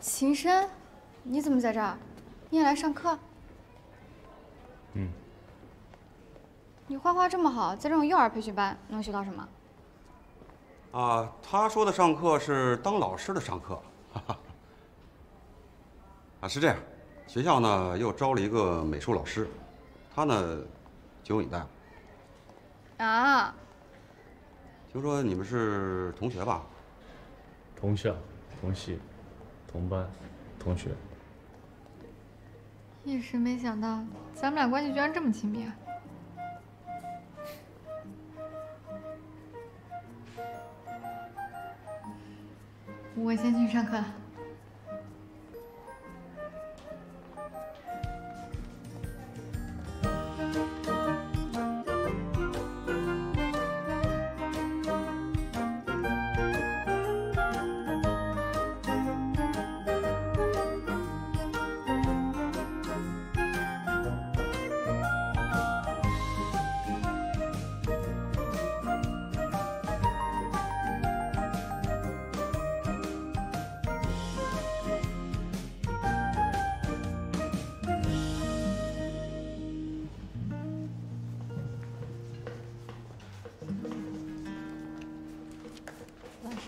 秦深，你怎么在这儿？你也来上课？嗯。你画画这么好，在这种幼儿培训班能学到什么？啊，他说的上课是当老师的上课。啊，是这样，学校呢又招了一个美术老师，他呢就由你带了。啊。听说你们是同学吧？同校、同系、同班、同学。一时没想到，咱们俩关系居然这么亲密啊！我先去上课了。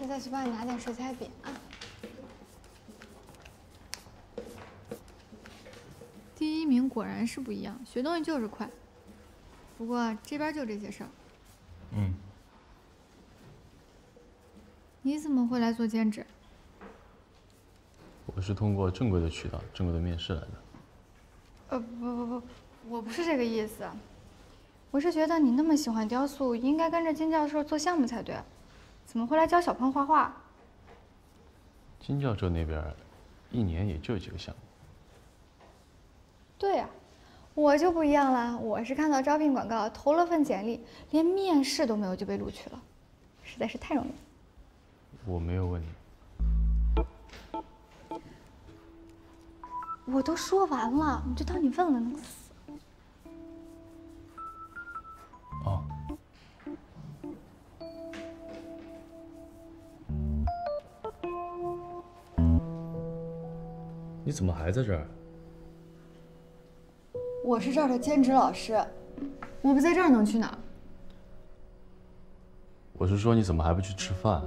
再去帮你拿点水彩笔啊！第一名果然是不一样，学东西就是快。不过这边就这些事儿。嗯。你怎么会来做兼职？我是通过正规的渠道、正规的面试来的。呃，不不不，我不是这个意思。我是觉得你那么喜欢雕塑，应该跟着金教授做项目才对。怎么会来教小朋友画画？金教授那边一年也就几个项目。对呀，我就不一样了，我是看到招聘广告投了份简历，连面试都没有就被录取了，实在是太容易。我没有问你。我都说完了，你就当你问了能死？你怎么还在这儿？我是这儿的兼职老师，我不在这儿能去哪儿？我是说你怎么还不去吃饭？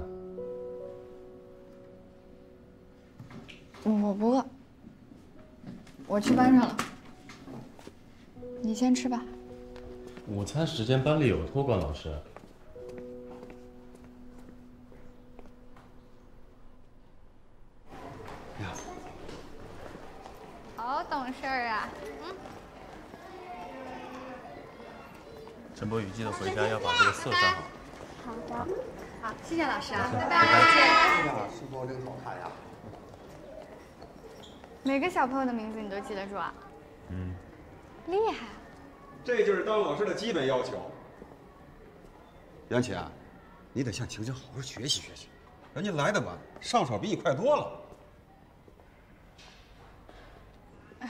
我不饿，我去班上了。你先吃吧。午餐时间班里有托管老师。陈博宇，记得回家要把这个色上好。好的，好，谢谢老师啊，拜拜。哎呀，书包真好看呀。每个小朋友的名字你都记得住啊？嗯。厉害。这就是当老师的基本要求。杨琪啊，你得向晴晴好好学习学习，人家来的晚，上手比你快多了。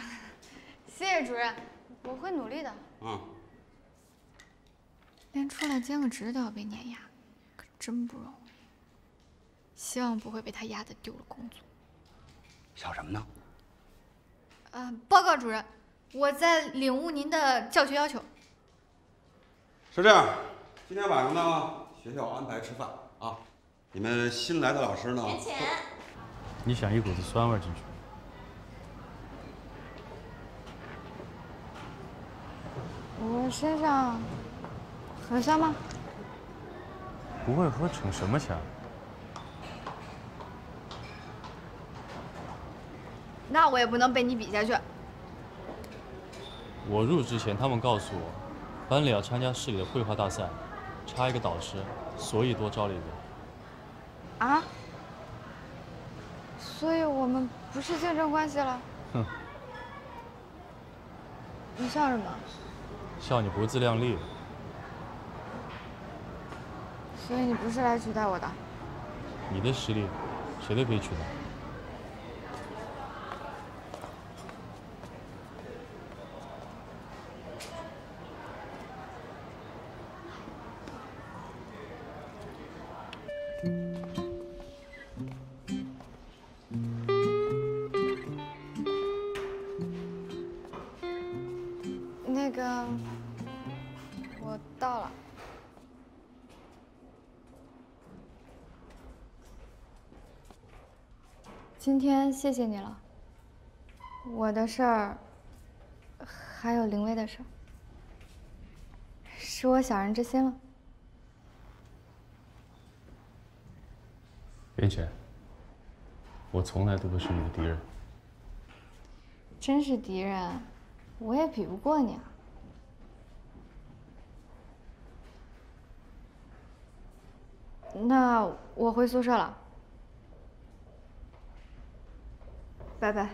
谢谢主任，我会努力的。嗯。连出来兼个职都要被碾压，可真不容易。希望不会被他压的丢了工作。想什么呢？呃，报告主任，我在领悟您的教学要求。是这样，今天晚上呢，学校安排吃饭啊。你们新来的老师呢？钱钱。你想一股子酸味进去？我身上很香吗？不会喝成什么香？那我也不能被你比下去。我入职前，他们告诉我，班里要参加市里的绘画大赛，差一个导师，所以多招了一个。啊？所以我们不是竞争关系了？哼！你笑什么？笑你不自量力，所以你不是来取代我的。你的实力，谁都可以取代。今天谢谢你了。我的事儿，还有林薇的事儿，是我小人之心了。袁泉，我从来都不是你的敌人。真是敌人，我也比不过你啊。那我回宿舍了，拜拜。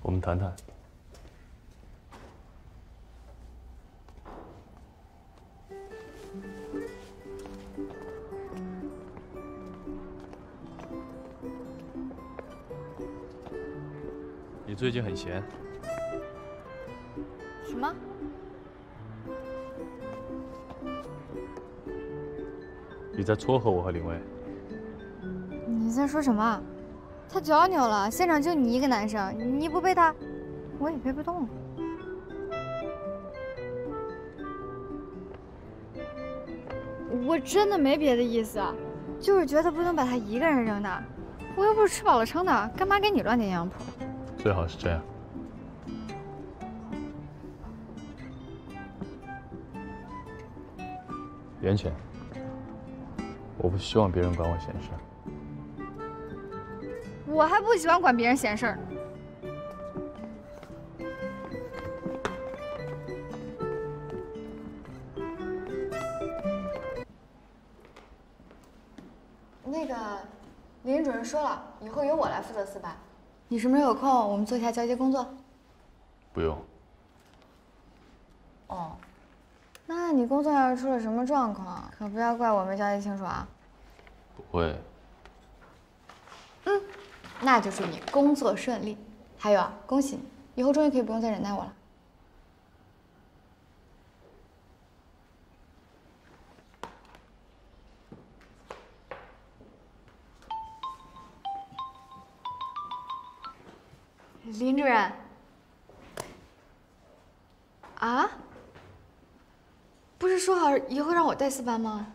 我们谈谈。你最近很闲，你在撮合我和林薇？你在说什么？他脚扭了，现场就你一个男生，你不背他，我也背不动了。我真的没别的意思，就是觉得不能把他一个人扔那，我又不是吃饱了撑的，干嘛给你乱点营养谱？最好是这样。袁浅，我不希望别人管我闲事。我还不喜欢管别人闲事儿呢。那个，林主任说了，以后由我来负责四班。你什么时候有空，我们做一下交接工作。不用。哦，那你工作要是出了什么状况，可不要怪我没交接清楚啊。不会。嗯，那就祝你工作顺利。还有啊，恭喜你，以后终于可以不用再忍耐我了。林主任。啊？不是说好以后让我带四班吗？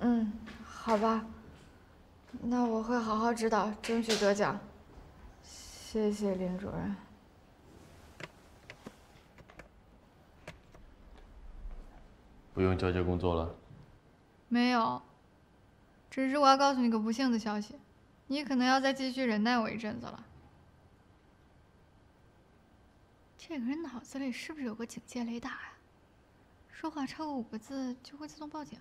嗯，好吧，那我会好好指导，争取得奖。谢谢林主任。不用交接工作了。没有，只是我要告诉你个不幸的消息，你可能要再继续忍耐我一阵子了。这个人脑子里是不是有个警戒雷达啊？说话超过五个字就会自动报警。